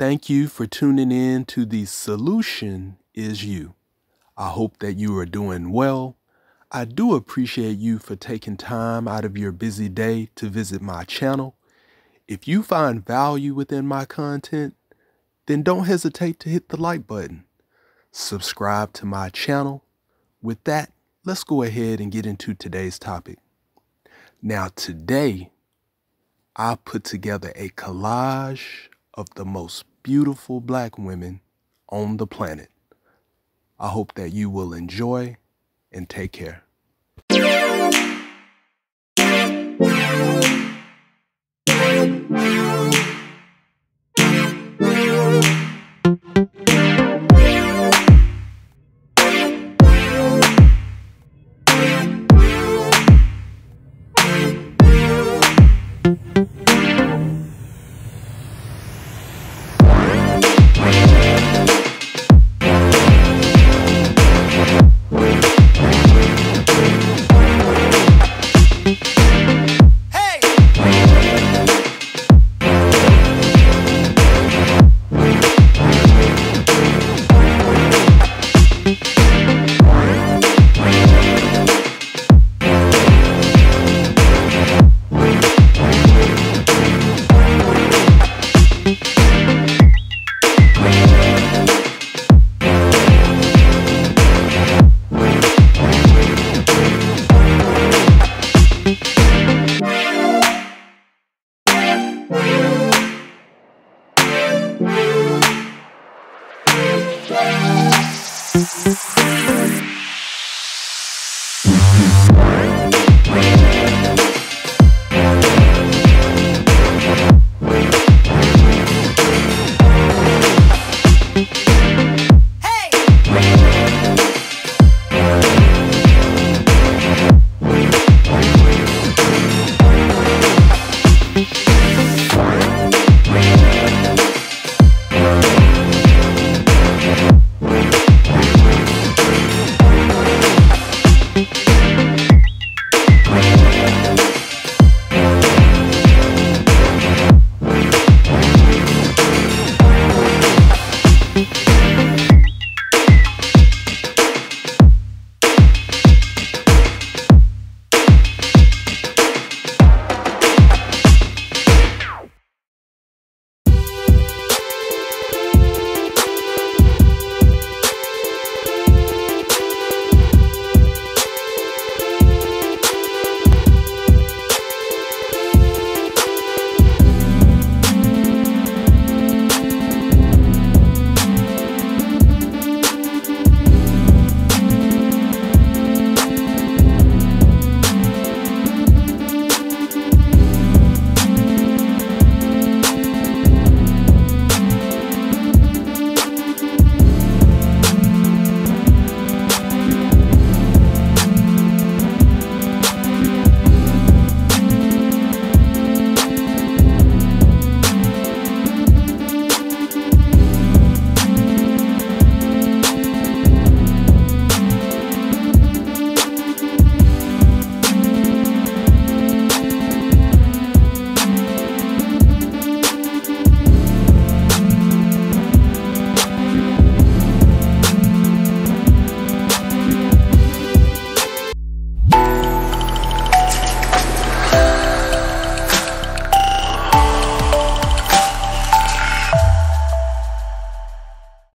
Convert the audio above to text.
Thank you for tuning in to The Solution is You. I hope that you are doing well. I do appreciate you for taking time out of your busy day to visit my channel. If you find value within my content, then don't hesitate to hit the like button. Subscribe to my channel. With that, let's go ahead and get into today's topic. Now, today, I put together a collage of the most beautiful black women on the planet. I hope that you will enjoy and take care. Thank you.